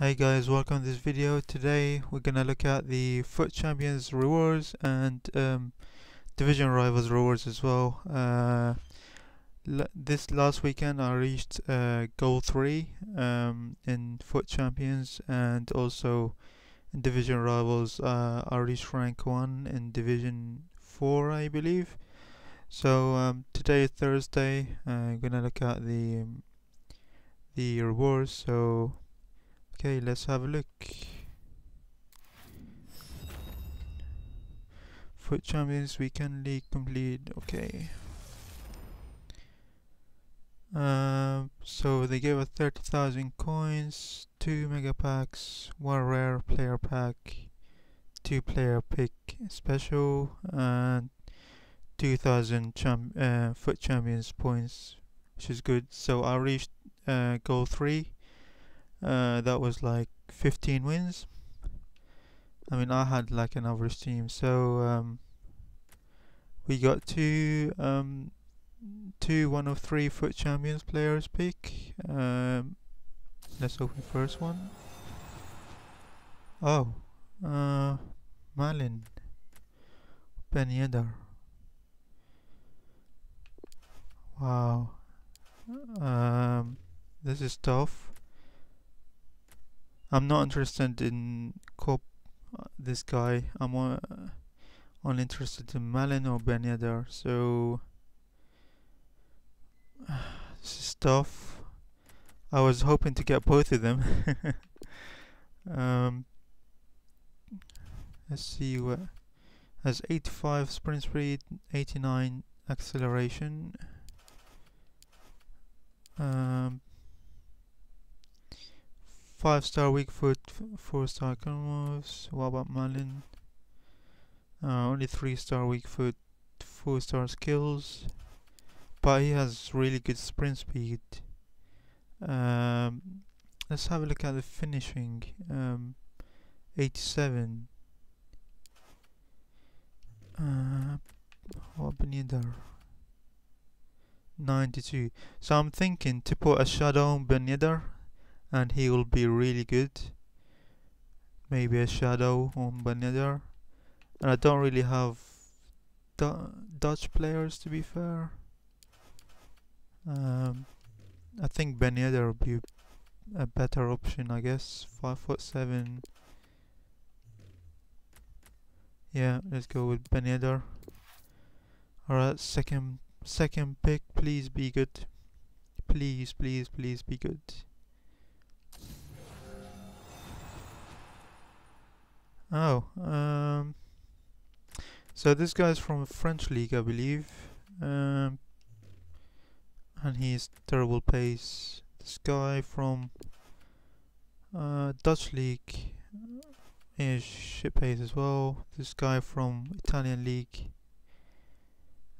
Hey guys, welcome to this video. Today we're gonna look at the FUT Champions rewards and um, Division Rivals rewards as well. Uh, this last weekend I reached uh, gold 3 um, in FUT Champions and also in Division Rivals uh, I reached rank 1 in Division 4 I believe. So um, today is Thursday, uh, I'm gonna look at the um, the rewards. So Okay, let's have a look. FUT Champions Weekend League complete. Okay. Uh, so they gave us 30,000 coins, 2 mega packs, 1 rare player pack, 2 player pick special, and 2,000 cham uh, FUT Champions points, which is good. So I reached uh, gold 3 uh, that was like 15 wins. I mean, I had like an average team, so um, we got two, um, two one of three FUT champions players pick. Um, let's open first one. Oh, uh, Malen, Ben Yedder. Wow. Um, this is tough. I'm not interested in Cop, uh, this guy. I'm uh, only interested in Malen or Ben Yedder. So this is tough. I was hoping to get both of them. um, let's see what has 85 sprint speed, 89 acceleration. Um, 5 star weak foot, 4 star moves. What about Malen? Uh, only 3 star weak foot, 4 star skills. But he has really good sprint speed. Um, let's have a look at the finishing. Um, 87. Uh, what Ben Yedder? 92. So I'm thinking to put a shadow on Ben Yedder and he will be really good. Maybe a shadow on Ben Yedder and I don't really have Dutch players to be fair. Um, I think Ben Yedder would be a better option I guess. 5 foot 7 yeah let's go with Ben Yedder alright second second pick. Please be good. Please please please be good Oh, um, so this guy's from a French league, I believe, um, and he's terrible pace. This guy from uh, Dutch league is shit pace as well. This guy from Italian league,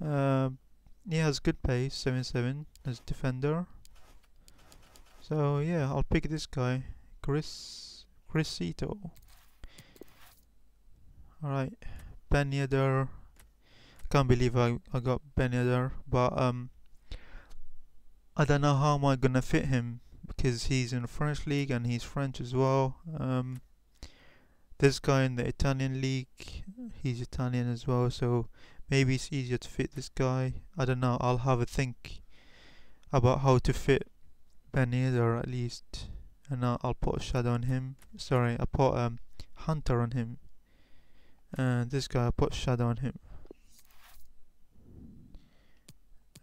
uh, he has good pace, 7-7 as defender. So yeah, I'll pick this guy, Chris Criscito. Alright, Ben Yedder. Can't believe I, I got Ben Yedder, but um, I don't know how am I gonna fit him because he's in the French league and he's French as well. Um, this guy in the Italian league, he's Italian as well, so maybe it's easier to fit this guy. I don't know. I'll have a think about how to fit Ben Yedder at least, and I'll, I'll put a shadow on him. Sorry, I put um hunter on him and this guy put shadow on him.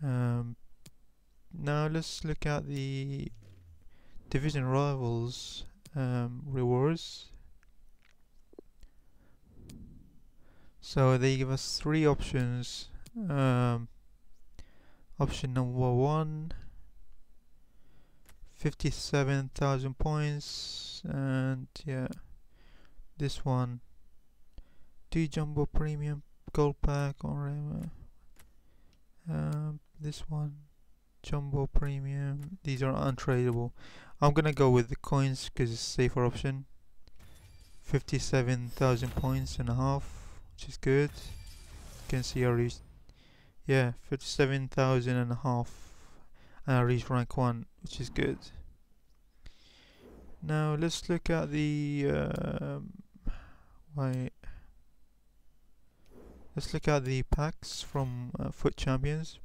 Um, now let's look at the division rivals um, rewards. So they give us three options um, option number one 57,000 points and yeah this one two jumbo premium gold pack or uh, this one jumbo premium. These are untradeable. I'm gonna go with the coins because it's safer option. 57,000 points and a half which is good. You can see I reached yeah 57,000 and a half and I reached rank 1 which is good. Now let's look at the um, wait. Let's look at the packs from uh, FUT Champions.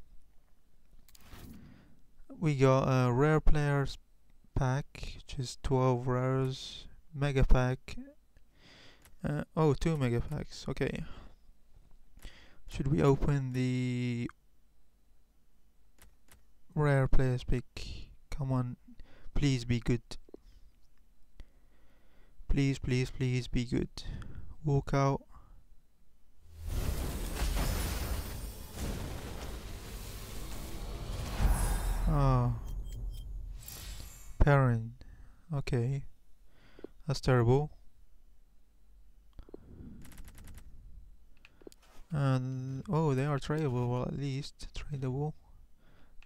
We got a rare players pack, which is 12 rares, mega pack. Uh, oh, two mega packs. Okay. Should we open the rare players pick? Come on, please be good. Please, please, please be good. Walk out. Oh. Parent. Okay. That's terrible. And oh, they are tradable. Well, at least tradable.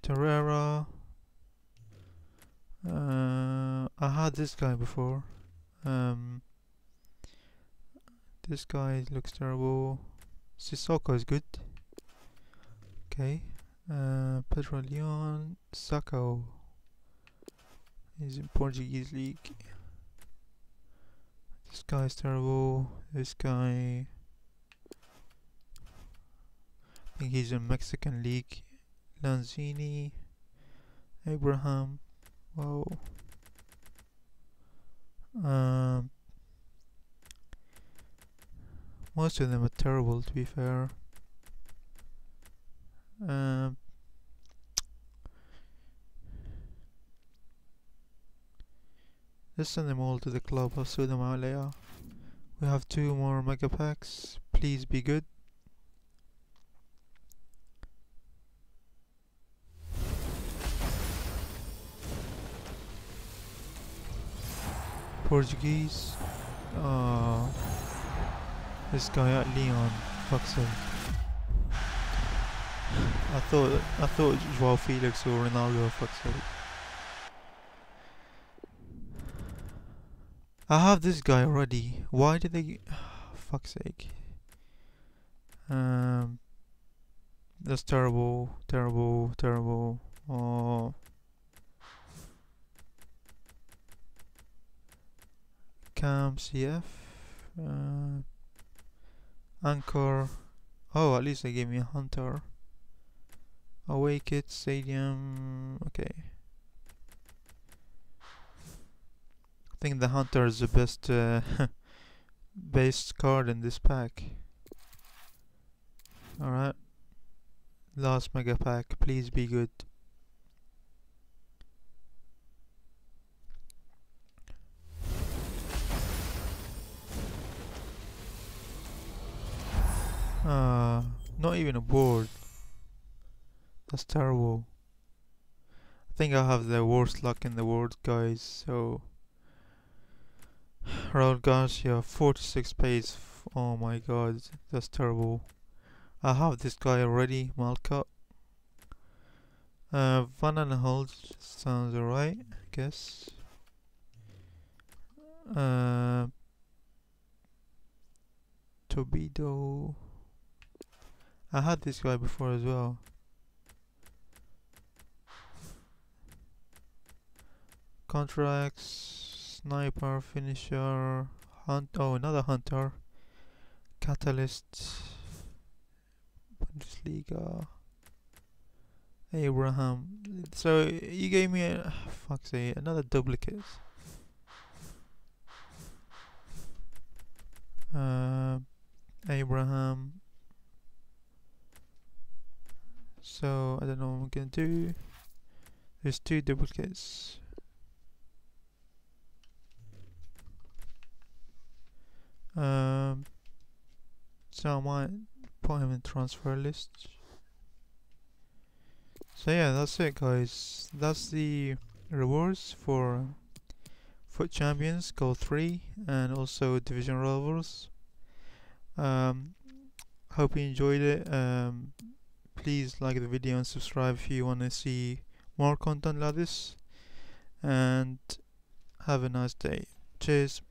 Torreira. Uh, I had this guy before. Um, this guy looks terrible. Sissoko is good. Okay. Uh, Pedro Leon. Sacco. He's in Portuguese league. This guy is terrible. This guy. I think he's in Mexican league. Lanzini. Abraham. Wow. Um, most of them are terrible, to be fair. Um, let's send them all to the club. Out later. We have two more mega packs. Please be good. Portuguese. Uh, this guy at Leon. Fuck's sake. I thought I thought Joao Felix or Ronaldo. Fuck's sake. I have this guy already. Why did they? fuck's sake. Um. That's terrible. Terrible. Terrible. Oh. Cam CF. Uh, Anchor. Oh, at least they gave me a Hunter. Away Kit Stadium. Okay. I think the Hunter is the best uh, card in this pack. Alright. Last mega pack. Please be good. Uh, not even a board. That's terrible. I think I have the worst luck in the world, guys. So, Raul Garcia, 46 pace. Oh my god, that's terrible. I have this guy already, Malka. Uh, Van Aanholt sounds alright, I guess. Uh, Tobido. I had this guy before as well. Contracts, sniper, finisher, hunt. Oh, another hunter. Catalyst, Bundesliga, Abraham. So you gave me a fuck say another duplicate. Uh, Abraham, So I don't know what I'm gonna do. There's two duplicates. Um, so I might put him in transfer list. So yeah, that's it guys. That's the rewards for FUT Champions Gold 3 and also Division Rivals. Um, hope you enjoyed it. Um, please like the video and subscribe if you want to see more content like this and have a nice day cheers